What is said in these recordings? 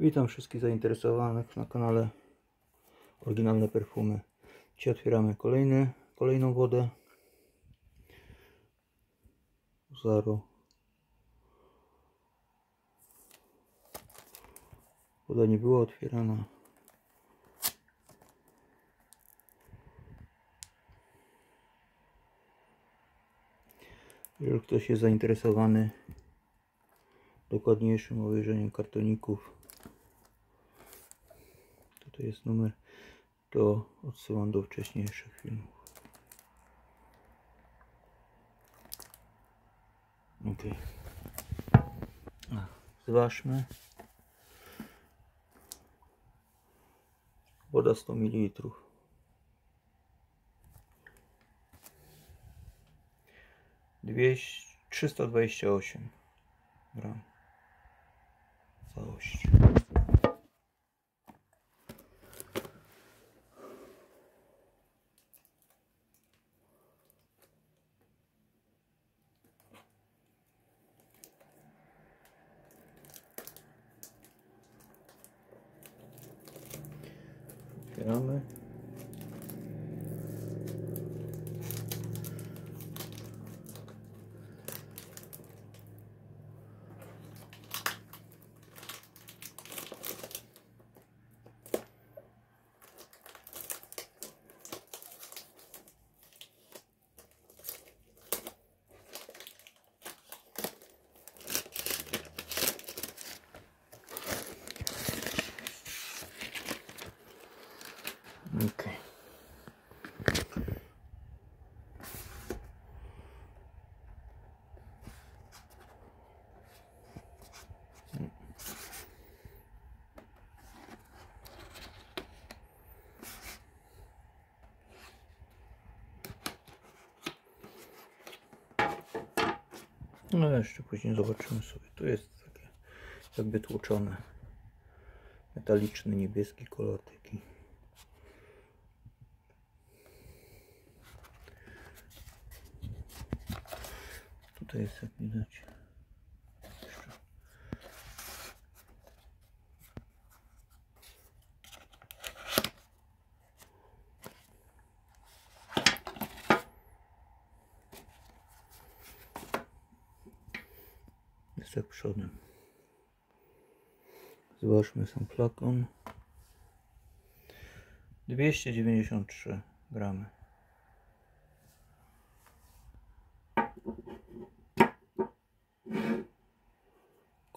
Witam wszystkich zainteresowanych na kanale Oryginalne Perfumy. Dzisiaj otwieramy kolejny, kolejną wodę. Zaro. Woda nie była otwierana. Jeżeli ktoś jest zainteresowany dokładniejszym obejrzeniem kartoników, jest numer, to odsyłam do wcześniejszych filmów. Ok. Zważmy. Woda 100 ml. Dwieście, 328 gram całość. Otwieramy. Okay. No jeszcze później zobaczymy sobie. Tu jest takie jakby tłoczone. Metaliczny niebieski kolor taki. Tutaj jest jak widać. Jak przodem. Zobaczmy sam flakon. 293 gramy.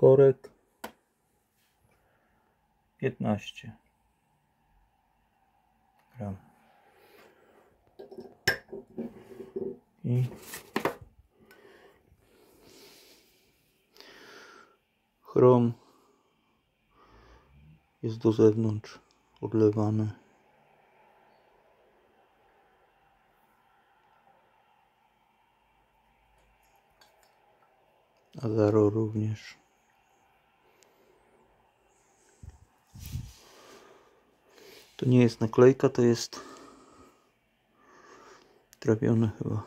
korek 15 gram i chrom jest do zewnątrz odlewany. Azaro również. To nie jest naklejka, to jest trafione chyba,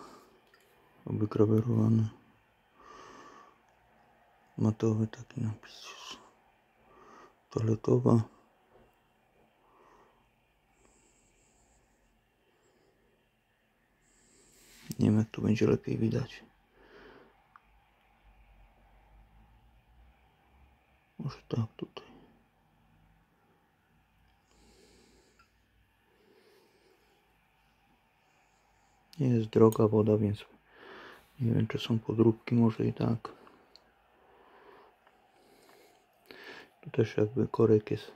wygrawerowany matowy taki napis toaletowa. Nie wiem jak tu będzie lepiej widać. Może tak tutaj. Nie jest droga woda, więc nie wiem, czy są podróbki, może i tak. Też jakby korek jest.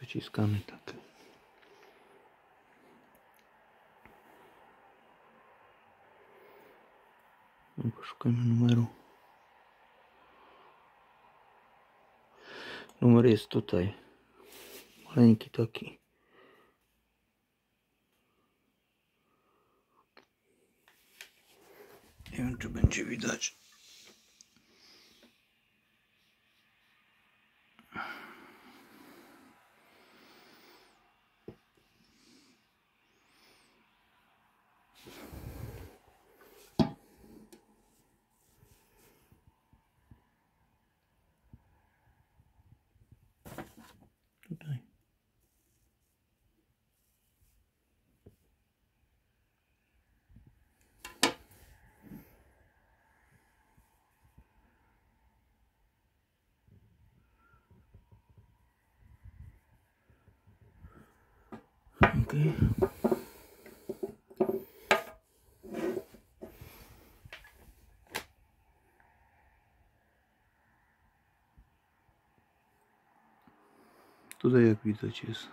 Wyciskany tak. No, poszukajmy numeru. Numer jest tutaj. Maleńki taki. Nie wiem, czy będzie widać. Okej. Tutaj jak widać jest.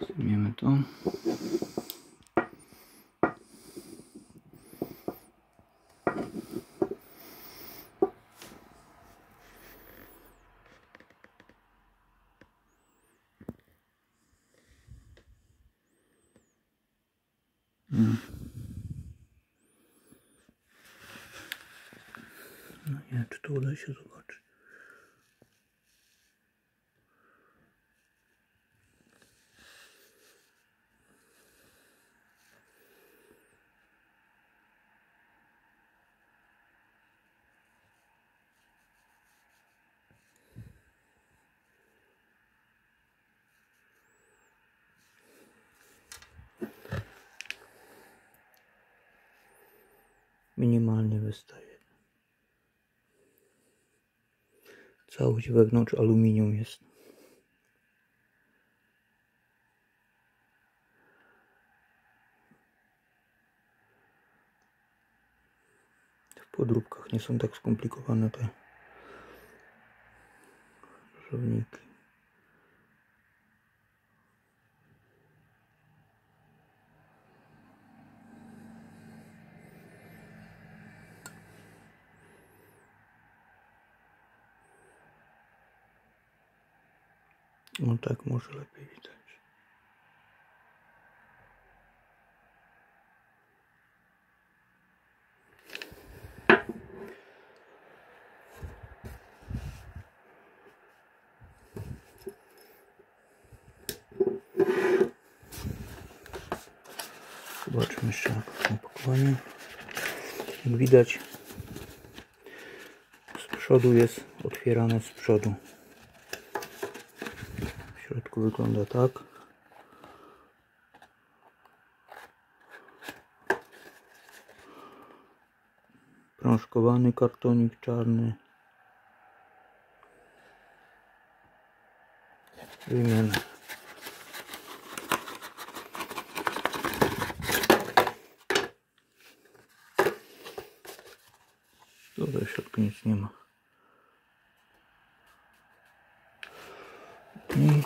Zdejmiemy to. No nie, czy to uda się zobaczyć. Minimalnie wystaje. Całość wewnątrz aluminium jest. W podróbkach nie są tak skomplikowane te krzyżowniki. No tak może lepiej widać. Zobaczmy jeszcze opakowanie. Jak widać z przodu jest otwierane z przodu. Środku wygląda tak. Prążkowany kartonik czarny. Wymiana. Tutaj w środku nic nie ma. I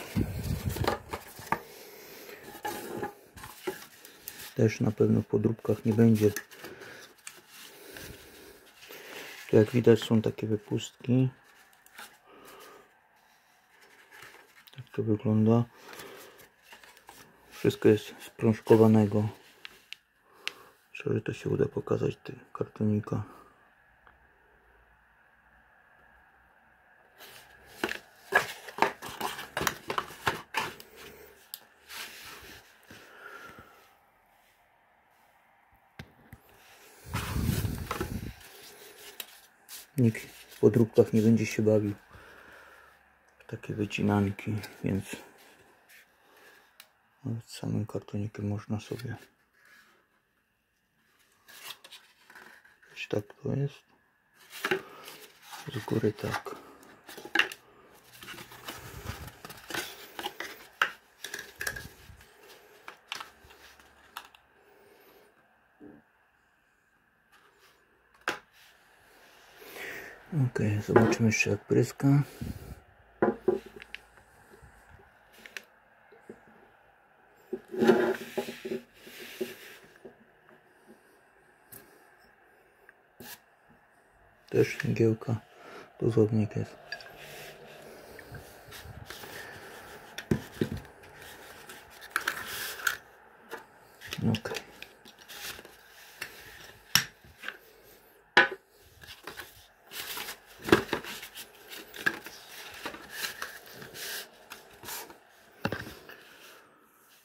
też na pewno w podróbkach nie będzie. Tu jak widać są takie wypustki. Tak to wygląda. Wszystko jest z prążkowanego. Czy to się uda pokazać ty kartonika. Nikt w podróbkach nie będzie się bawił. W takie wycinanki, więc nawet samym kartonikiem można sobie tak to jest? Z góry tak Ok, zobaczymy jeszcze jak pryska. Też śmigiełka, dozownik jest. Ok.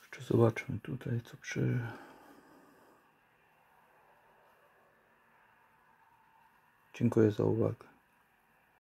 Jeszcze zobaczmy tutaj co przy... Dziękuję za uwagę.